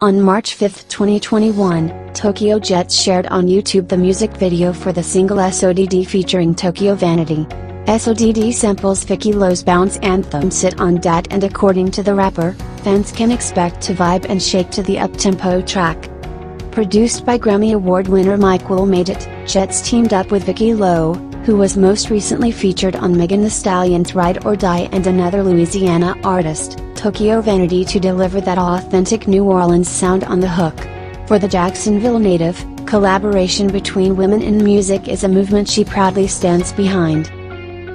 On March 5, 2021, Tokyo Jetz shared on YouTube the music video for the single SODD featuring Tokyo Vanity. SODD samples Vicky Lowe's bounce anthem Sit on Dat and according to the rapper, fans can expect to vibe and shake to the up-tempo track. Produced by Grammy Award winner Will Made It, Jetz teamed up with Vicky Lowe, who was most recently featured on Megan Thee Stallion's Ride or Die and another Louisiana artist. Tokyo Vanity to deliver that authentic New Orleans sound on the hook. For the Jacksonville native, collaboration between women in music is a movement she proudly stands behind.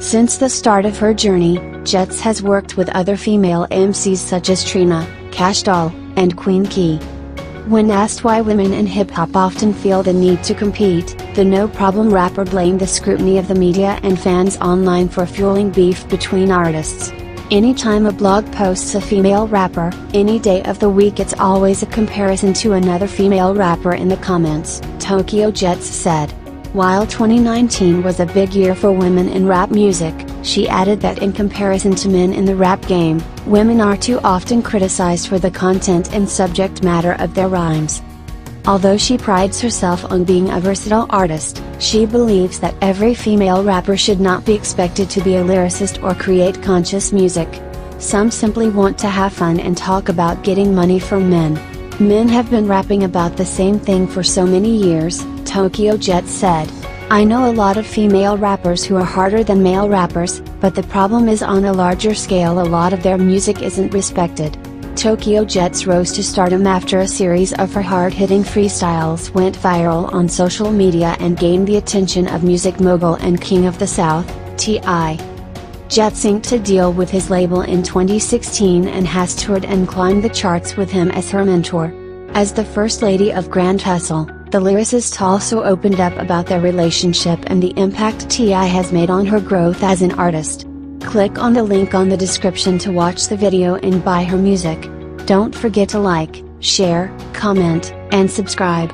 Since the start of her journey, Jetz has worked with other female MCs such as Trina, Kash Doll, and Queen Key. When asked why women in hip hop often feel the need to compete, the No Problem rapper blamed the scrutiny of the media and fans online for fueling beef between artists. Anytime a blog posts a female rapper, any day of the week it's always a comparison to another female rapper in the comments, Tokyo Jetz said. While 2019 was a big year for women in rap music, she added that in comparison to men in the rap game, women are too often criticized for the content and subject matter of their rhymes. Although she prides herself on being a versatile artist, she believes that every female rapper should not be expected to be a lyricist or create conscious music. Some simply want to have fun and talk about getting money from men. Men have been rapping about the same thing for so many years, Tokyo Jetz said. I know a lot of female rappers who are harder than male rappers, but the problem is on a larger scale a lot of their music isn't respected. Tokyo Jetz rose to stardom after a series of her hard-hitting freestyles went viral on social media and gained the attention of music mogul and king of the South, T.I. Jetz inked a deal with his label in 2016 and has toured and climbed the charts with him as her mentor. As the First Lady of Grand Hustle, the lyricist also opened up about their relationship and the impact T.I. has made on her growth as an artist. Click on the link on the description to watch the video and buy her music. Don't forget to like, share, comment, and subscribe.